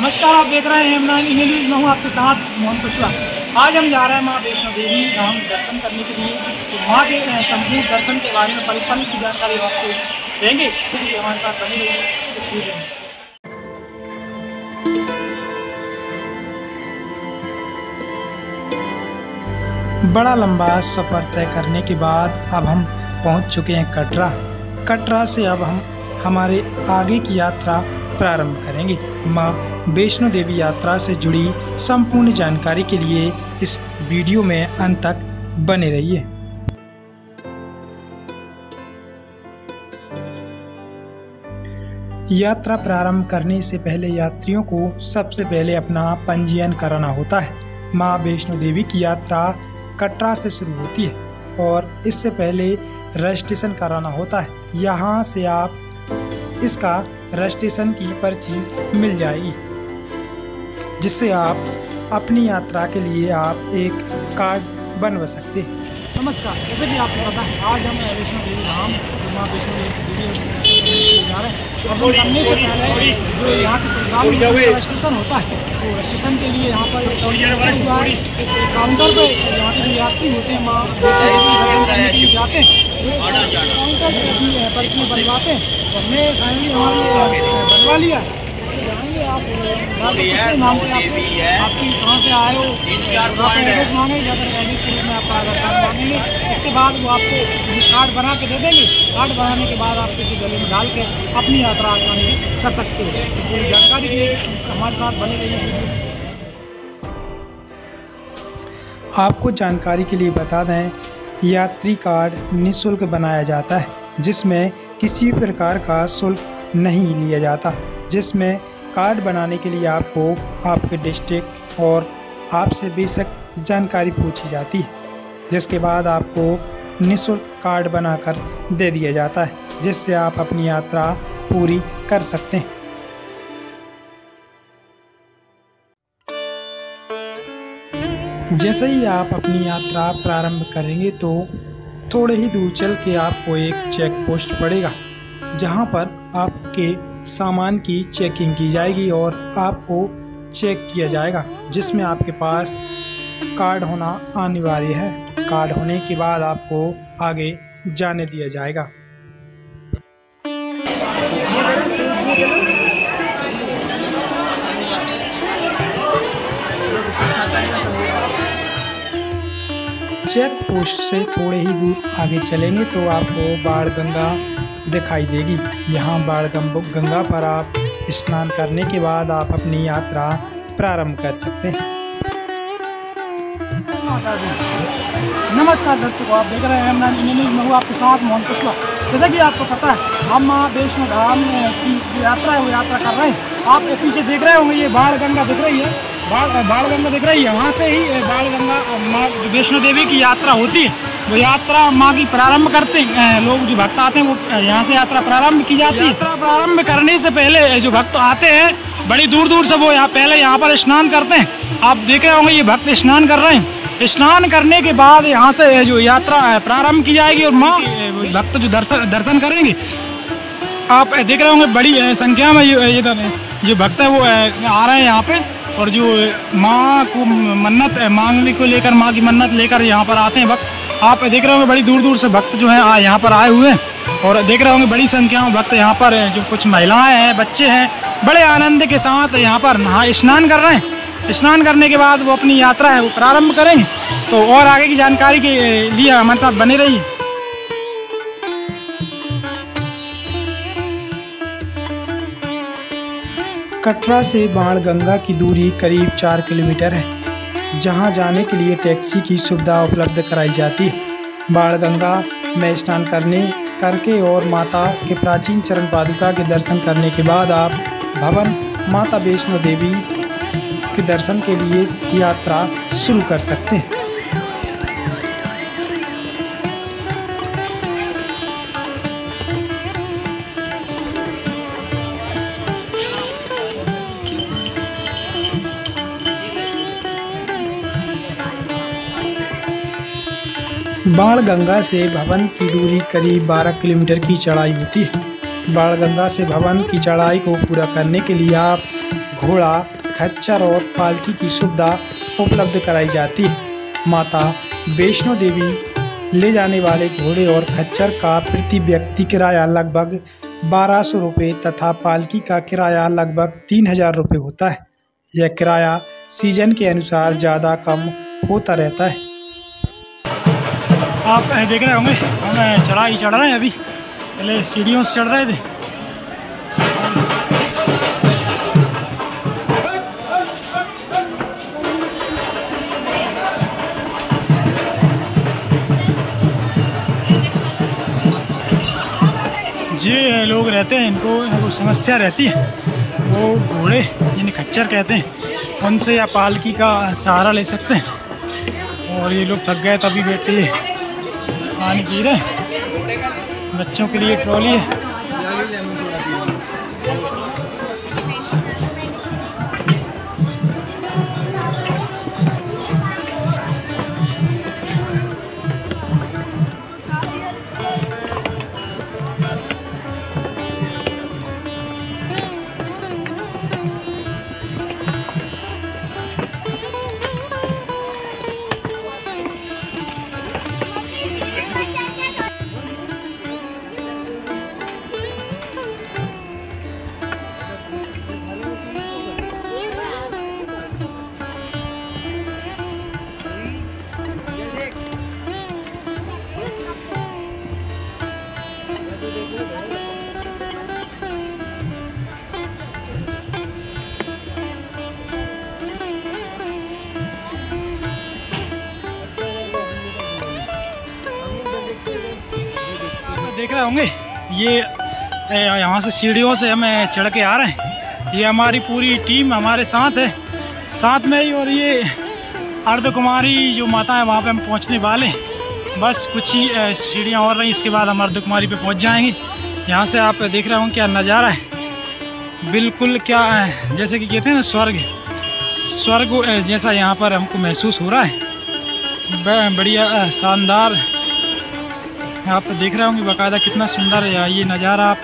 नमस्कार, आप देख रहे हैं नाइन इंडियन न्यूज़। मैं हूँ आपके साथ मोहन कुशवाहा। आज हम जा रहे हैं माँ वैष्णो देवी धाम दर्शन करने के लिए। तो माँ के संपूर्ण दर्शन के बारे में पल पल की जानकारी आपको देंगे तो हमारे साथ बनी रही इस वीडियो में। बड़ा लंबा सफ़र तय करने के बाद अब हम पहुँच चुके हैं कटरा। कटरा से अब हम, हमारे आगे की यात्रा प्रारंभ करेंगे। माँ वैष्णो देवी यात्रा से जुड़ी संपूर्ण जानकारी के लिए इस वीडियो में अंत तक बने रहिए। यात्रा प्रारंभ करने से पहले यात्रियों को सबसे पहले अपना पंजीयन कराना होता है। माँ वैष्णो देवी की यात्रा कटरा से शुरू होती है और इससे पहले रजिस्ट्रेशन कराना होता है। यहाँ से आप इसका रजिस्ट्रेशन की पर्ची मिल जाएगी जिससे आप अपनी यात्रा के लिए आप एक कार्ड बनवा सकते हैं। नमस्कार जैसे कि आपको पता है आज हम वैष्णो देवी धाम माँ वैष्णो देवी देवी जा रहे हैं। और हम करने से पहले जो यहाँ की सरकार में रजिस्ट्रेशन होता है तो रजिस्ट्रेशन के लिए यहाँ पर इस काउंटर पे यहाँ के जो यात्री होते हैं माँ करने के लिए जाते हैं। काउंटर पे अपनी पर्ची बनवाते तो हमने फाइनली हमारी बनवा लिया। है जाएँगे आप। किसके नाम पे आप आपकी? कहाँ से आए हो? एड्रेस मांगेंगे या फिर एड्रेस के लिए में आपका आधार कार्ड मांगेंगे। इसके बाद वो आपको कार्ड बना के दे देंगे। कार्ड बनाने के बाद आप किसी गले में डाल के अपनी यात्रा आसानी से कर सकते हो। पूरी जानकारी के लिए हमारे साथ बने रहिए। आपको जानकारी के लिए बता दें यात्री कार्ड निःशुल्क बनाया जाता है, जिसमें किसी प्रकार का शुल्क नहीं लिया जाता, जिसमें कार्ड बनाने के लिए आपको आपके डिस्ट्रिक्ट और आपसे बेशक जानकारी पूछी जाती है, जिसके बाद आपको निःशुल्क कार्ड बनाकर दे दिया जाता है, जिससे आप अपनी यात्रा पूरी कर सकते हैं। जैसे ही आप अपनी यात्रा प्रारंभ करेंगे तो थोड़े ही दूर चल के आपको एक चेक पोस्ट पड़ेगा, जहाँ पर आपके सामान की चेकिंग की जाएगी और आपको चेक किया जाएगा, जिसमें आपके पास कार्ड होना अनिवार्य है। कार्ड होने के बाद आपको आगे जाने दिया जाएगा। चेक पोस्ट से थोड़े ही दूर आगे चलेंगे तो आपको बाढ़ गंगा दिखाई देगी। यहाँ बाढ़ गंगा पर आप स्नान करने के बाद आप अपनी यात्रा प्रारंभ कर सकते हैं। नमस्कार दर्शकों, आप देख रहे हैं मैं हूँ आपके साथ मोहन कुशवाहा। जैसा कि आपको पता है, हम माँ वैष्णो धाम की यात्रा है, वो यात्रा कर रहे हैं। आप पीछे देख रहे होंगे, ये बाढ़ गंगा दिख रही है। बाढ़ बाढ़ गंगा दिख रही है। यहाँ से ही बाढ़ गंगा माँ वैष्णो देवी की यात्रा होती है। वो यात्रा माँ की प्रारंभ करते हैं। लोग जो भक्त आते हैं, वो यहाँ से यात्रा प्रारंभ की जाती है। यात्रा प्रारंभ करने से पहले जो भक्त आते हैं, बड़ी दूर दूर से वो यहाँ पहले यहाँ पर स्नान करते हैं। आप देख रहे होंगे, ये भक्त स्नान कर रहे हैं। स्नान करने के बाद यहाँ से जो यात्रा प्रारंभ की जाएगी और माँ भक्त जो दर्शन दर्शन करेंगे। आप देख रहे होंगे, बड़ी संख्या में ये जो भक्त है वो आ रहे हैं यहाँ पे। और जो माँ को मन्नत मांगने को लेकर, माँ की मन्नत लेकर यहाँ पर आते हैं भक्त। आप देख रहे होंगे बड़ी दूर दूर से भक्त जो है यहाँ पर आए हुए हैं। और देख रहे होंगे बड़ी संख्या में भक्त यहाँ पर जो कुछ महिलाएँ हैं, बच्चे हैं, बड़े आनंद के साथ यहाँ पर नहा, स्नान कर रहे हैं। स्नान करने के बाद वो अपनी यात्रा है, वो प्रारंभ करेंगे। तो और आगे की जानकारी के लिए हमारे साथ बने रहिए। कटरा से बाण गंगा की दूरी करीब चार किलोमीटर है, जहाँ जाने के लिए टैक्सी की सुविधा उपलब्ध कराई जाती है। बाण गंगा में स्नान करने करके और माता के प्राचीन चरण पादुका के दर्शन करने के बाद आप भवन माता वैष्णो देवी के दर्शन के लिए यात्रा शुरू कर सकते हैं। बाण गंगा से भवन की दूरी करीब 12 किलोमीटर की चढ़ाई होती है। बाण गंगा से भवन की चढ़ाई को पूरा करने के लिए आप घोड़ा, खच्चर और पालकी की सुविधा उपलब्ध कराई जाती है। माता वैष्णो देवी ले जाने वाले घोड़े और खच्चर का प्रति व्यक्ति किराया लगभग बारह सौ रुपये तथा पालकी का किराया लगभग तीन हज़ार रुपये होता है। यह किराया सीज़न के अनुसार ज़्यादा कम होता रहता है। आप देख रहे होंगे, हम चढ़ाई चढ़ रहे हैं अभी, पहले सीढ़ियों से चढ़ रहे थे। जे लोग रहते हैं, इनको वो समस्या रहती है, वो घोड़े, जिन्हें खच्चर कहते हैं, उनसे या पालकी का सहारा ले सकते हैं। और ये लोग थक गए, तभी बैठ के पानी पी रहे। हैं बच्चों के लिए ट्रॉली है। देख रहे होंगे, ये यहाँ से सीढ़ियों से हमें चढ़ के आ रहे हैं। ये हमारी पूरी टीम हमारे साथ है। साथ में ही और ये अर्ध कुमारी जो माता है, वहाँ पे हम पहुँचने वाले बस कुछ ही सीढ़ियाँ और रही, इसके बाद हम अर्ध कुमारी पे पहुँच जाएँगे। यहाँ से आप देख रहे होंगे क्या नज़ारा है। बिल्कुल क्या है, जैसे कि कहते हैं ना, स्वर्ग। स्वर्ग जैसा यहाँ पर हमको महसूस हो रहा है। बढ़िया शानदार आप देख रहे होंगे बाकायदा कितना सुंदर है ये नज़ारा आप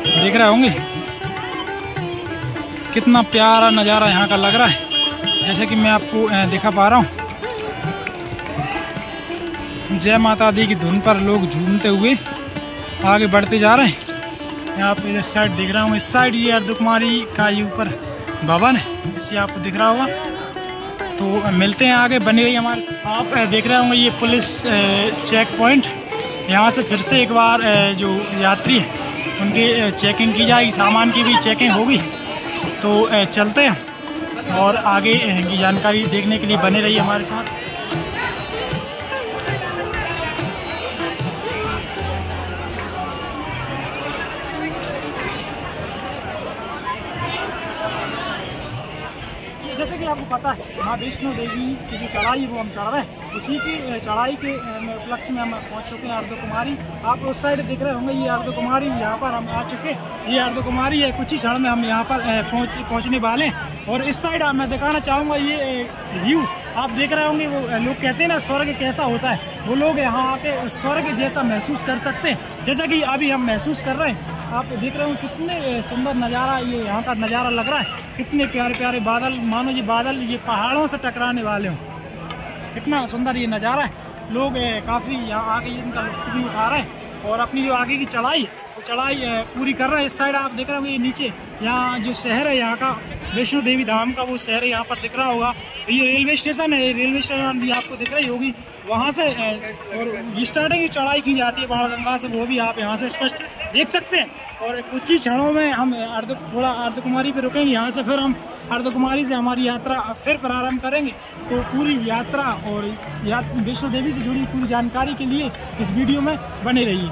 देख रहे होंगे। कितना प्यारा नज़ारा यहाँ का लग रहा है, जैसे कि मैं आपको दिखा पा रहा हूँ। जय माता दी की धुन पर लोग झूमते हुए आगे बढ़ते जा रहे हैं। यहाँ पे इधर साइड दिख रहा हूँ, इस साइड ये अर्धकुमारी का ये ऊपर भवन है, इसे आपको दिख रहा होगा। तो मिलते हैं आगे, बनी रही हमारे आप देख रहे होंगे ये पुलिस चेक पॉइंट यहाँ से फिर से एक बार जो यात्री हैं, उनकी चेकिंग की जाएगी, सामान की भी चेकिंग होगी। तो चलते हैं और आगे की जानकारी देखने के लिए बने रहिए हमारे साथ। माँ वैष्णो देवी की जो चढ़ाई वो हम चढ़ रहे हैं। उसी की चढ़ाई के उपलक्ष्य में हम पहुँच चुके हैं अर्ध कुमारी आप उस साइड देख रहे होंगे, ये अर्ध कुमारी यहाँ पर हम आ चुके ये अर्ध कुमारी है, कुछ ही क्षण में हम यहाँ पर पहुँच, पहुँचने वाले हैं। और इस साइड मैं दिखाना चाहूँगा, ये व्यू। आप देख रहे होंगे, वो लोग कहते हैं ना, स्वर्ग कैसा होता है। वो लोग यहाँ आके स्वर्ग जैसा महसूस कर सकते हैं। जैसा कि अभी हम महसूस कर रहे हैं। आप देख रहे हो कितने सुंदर नज़ारा ये यहाँ का नज़ारा लग रहा है। कितने प्यारे प्यारे बादल, मानो जी बादल ये पहाड़ों से टकराने वाले हों। कितना सुंदर ये नज़ारा है। लोग काफ़ी यहाँ आगे इनका लुत्फ भी उठा रहे हैं और अपनी जो आगे की चढ़ाई चढ़ाई पूरी कर रहा है। इस साइड आप देख रहे होंगे ये नीचे यहाँ जो शहर है यहाँ का वैष्णो देवी धाम का वो शहर यहाँ पर दिख रहा होगा। ये रेलवे स्टेशन है रेलवे स्टेशन भी आपको दिख रही होगी। वहाँ से और स्टार्टिंग चढ़ाई की जाती है पहाड़ गंगा से वो भी आप यहाँ से स्पष्ट देख सकते हैं। और कुछ ही क्षणों में हम अर्ध थोड़ा अर्धकुमारी पे रुकेंगे यहाँ से फिर हम अर्धकुमारी से हमारी यात्रा फिर प्रारंभ करेंगे। तो पूरी यात्रा और या, वैष्णो देवी से जुड़ी पूरी जानकारी के लिए इस वीडियो में बने रहिए।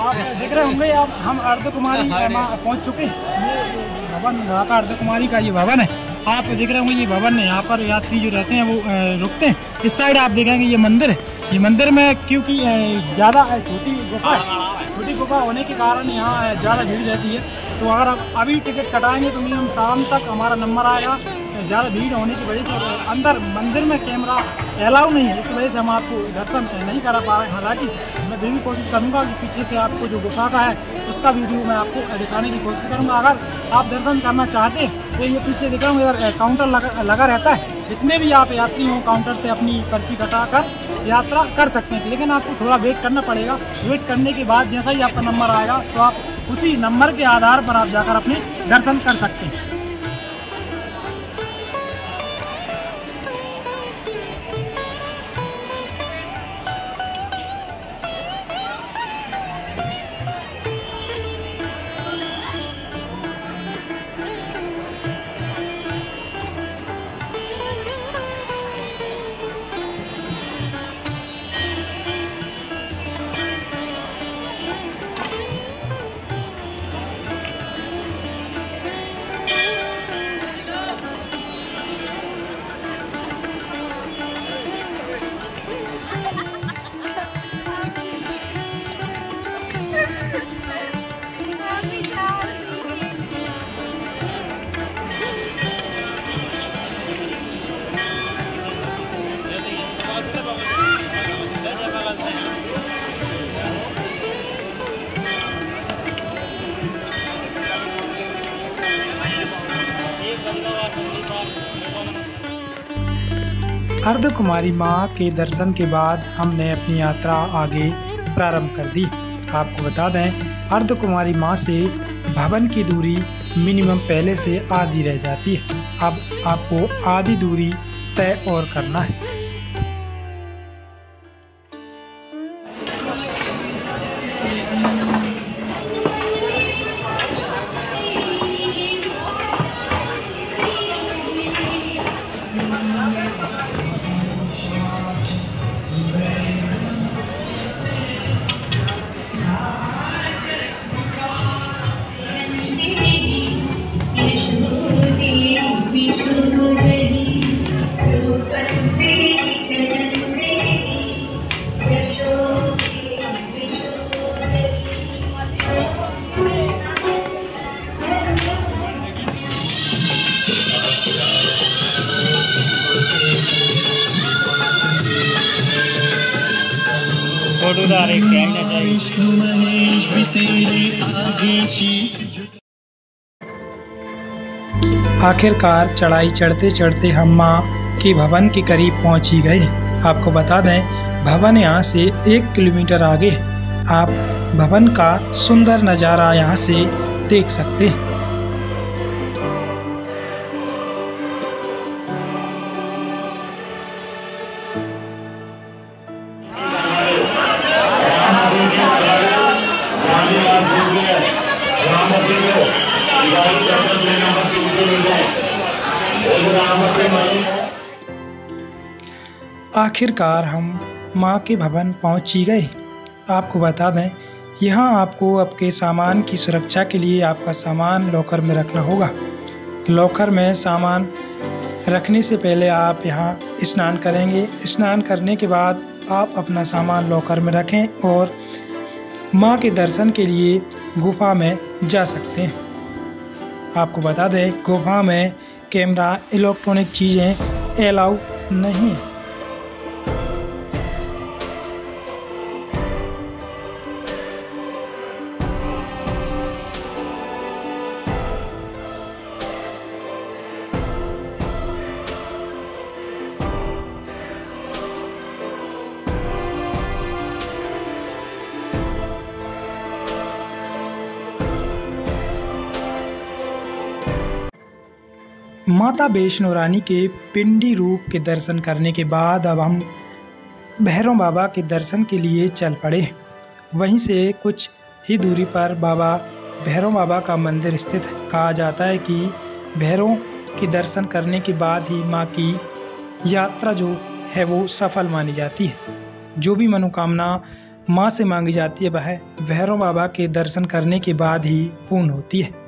आप देख रहे होंगे आप हम अर्ध कुमारी पहुँच चुके हैं। भवन का अर्ध कुमारी का ये भवन है। आप देख रहे होंगे ये भवन है। यहाँ पर यात्री जो रहते हैं वो रुकते हैं। इस साइड आप देखेंगे ये मंदिर है। ये मंदिर में क्योंकि ज़्यादा छोटी गुफा छोटी गुफा होने के कारण यहाँ ज़्यादा भीड़ रहती है। तो अगर आप अभी टिकट कटाएँगे तो मिनिमम शाम तक हमारा नंबर आएगा। ज़्यादा भीड़ होने की वजह से अंदर मंदिर में कैमरा अलाउ नहीं है इस वजह से हम आपको दर्शन नहीं करा पा रहे हैं। हालाँकि भी, भी कोशिश करूँगा कि पीछे से आपको जो गुफा का है उसका वीडियो मैं आपको दिखाने की कोशिश करूँगा। अगर आप दर्शन करना चाहते हैं तो ये पीछे दिख रहा हूँ इधर काउंटर लगा, लगा रहता है। जितने भी आप यात्री हों काउंटर से अपनी पर्ची कटा कर यात्रा कर सकते हैं। लेकिन आपको थोड़ा वेट करना पड़ेगा। वेट करने के बाद जैसा ही आपका नंबर आएगा तो आप उसी नंबर के आधार पर आप जाकर अपने दर्शन कर सकते हैं। अर्ध कुमारी माँ के दर्शन के बाद हमने अपनी यात्रा आगे प्रारंभ कर दी। आपको बता दें अर्ध कुमारी माँ से भवन की दूरी मिनिमम पहले से आधी रह जाती है। अब आपको आधी दूरी तय और करना है। आखिरकार चढ़ाई चढ़ते चढ़ते हम माँ के भवन के करीब पहुँच ही गए आपको बता दें, भवन यहाँ से एक किलोमीटर आगे। आप भवन का सुंदर नज़ारा यहाँ से देख सकते हैं। आखिरकार हम माँ के भवन पहुँच ही गए। आपको बता दें, यहाँ आपको आपके सामान की सुरक्षा के लिए आपका सामान लॉकर में रखना होगा। लॉकर में सामान रखने से पहले आप यहाँ स्नान करेंगे। स्नान करने के बाद आप अपना सामान लॉकर में रखें और माँ के दर्शन के लिए गुफा में जा सकते हैं। आपको बता दें, गुफा में कैमरा, इलेक्ट्रॉनिक चीज़ें अलाउ नहीं। माता वैष्णो रानी के पिंडी रूप के दर्शन करने के बाद अब हम भैरव बाबा के दर्शन के लिए चल पड़े वहीं से कुछ ही दूरी पर बाबा भैरव बाबा का मंदिर स्थित है कहा जाता है कि भैरव के दर्शन करने के बाद ही माँ की यात्रा जो है वो सफल मानी जाती है। जो भी मनोकामना माँ से मांगी जाती है, वह भैरव बाबा के दर्शन करने के बाद ही पूर्ण होती है हैं।